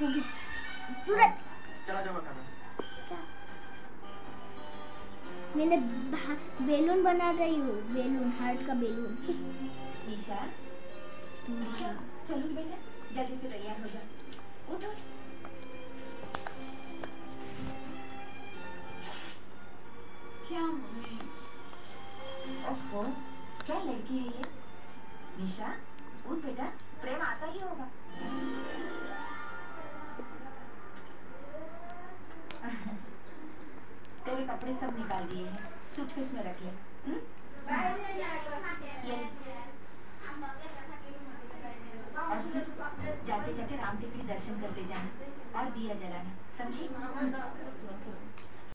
हो चला जाओ मैंने बेलून बना रही हूँ। बेलून हार्ट का बेलून। निशा निशा चलो बेटा जल्दी से तैयार हो जा। उठो क्या मम्मी? ओहो क्या लड़की है ये? निशा उठ बेटा प्रेम आता ही होगा। तेरे कपड़े सब निकाल दिए हैं। सूटकेस में रख ले। हम्म? और सिर्फ़ जाते जाते राम के दर्शन करते जाना और दिया जलाना समझी?